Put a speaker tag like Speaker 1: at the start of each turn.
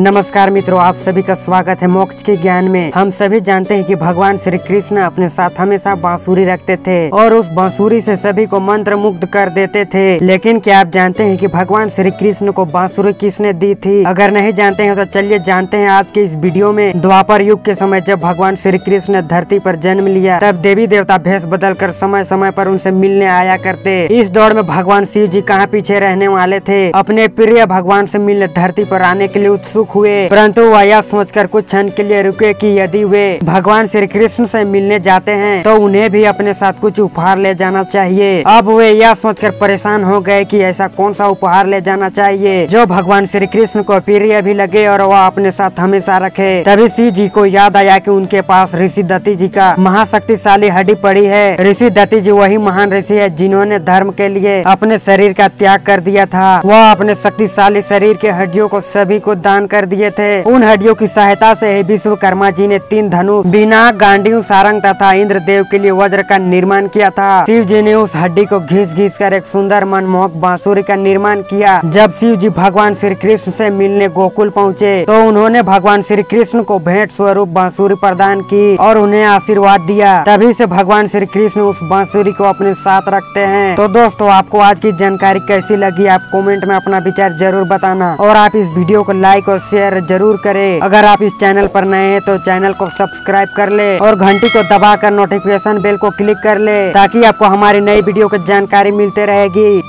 Speaker 1: नमस्कार मित्रों, आप सभी का स्वागत है मोक्ष के ज्ञान में। हम सभी जानते हैं कि भगवान श्री कृष्ण अपने साथ हमेशा बांसुरी रखते थे और उस बांसुरी से सभी को मंत्र मुग्ध कर देते थे। लेकिन क्या आप जानते हैं कि भगवान श्री कृष्ण को बांसुरी किसने दी थी? अगर नहीं जानते हैं तो चलिए जानते हैं आज के इस वीडियो में। द्वापर युग के समय जब भगवान श्री कृष्ण धरती पर जन्म लिया, तब देवी देवता भेष बदल कर समय समय पर उनसे मिलने आया करते। इस दौड़ में भगवान शिव जी कहाँ पीछे रहने वाले थे? अपने प्रिय भगवान से मिलने धरती पर आने के लिए उत्सुक हुए। परंतु वह यह सोचकर कुछ क्षण के लिए रुके कि यदि वे भगवान श्री कृष्ण से मिलने जाते हैं तो उन्हें भी अपने साथ कुछ उपहार ले जाना चाहिए। अब वे यह सोचकर परेशान हो गए कि ऐसा कौन सा उपहार ले जाना चाहिए, जो भगवान श्री कृष्ण को प्रिय भी लगे और वह अपने साथ हमेशा रखे। तभी शिव जी को याद आया कि उनके पास ऋषि दत्ती जी का महाशक्तिशाली हड्डी पड़ी है। ऋषि दत्ती जी वही महान ऋषि है जिन्होंने धर्म के लिए अपने शरीर का त्याग कर दिया था। वह अपने शक्तिशाली शरीर के हड्डियों को सभी को दान कर दिए थे। उन हड्डियों की सहायता से ही विश्वकर्मा जी ने तीन धनु, बिना गांडियों सारंग तथा इंद्र देव के लिए वज्र का निर्माण किया था। शिव जी ने उस हड्डी को घिस घिस कर एक सुंदर मनमोहक बांसुरी का निर्माण किया। जब शिव जी भगवान श्री कृष्ण से मिलने गोकुल पहुँचे तो उन्होंने भगवान श्री कृष्ण को भेंट स्वरूप बांसुरी प्रदान की और उन्हें आशीर्वाद दिया। तभी से भगवान श्री कृष्ण उस बांसुरी को अपने साथ रखते हैं। तो दोस्तों, आपको आज की जानकारी कैसी लगी, आप कमेंट में अपना विचार ज़रूर बताना। और आप इस वीडियो को लाइक और शेयर ज़रूर करें। अगर आप इस चैनल पर नए हैं तो चैनल को सब्सक्राइब कर ले और घंटी को दबाकर नोटिफिकेशन बेल को क्लिक कर ले ताकि आपको हमारी नई वीडियो की जानकारी मिलते रहेगी।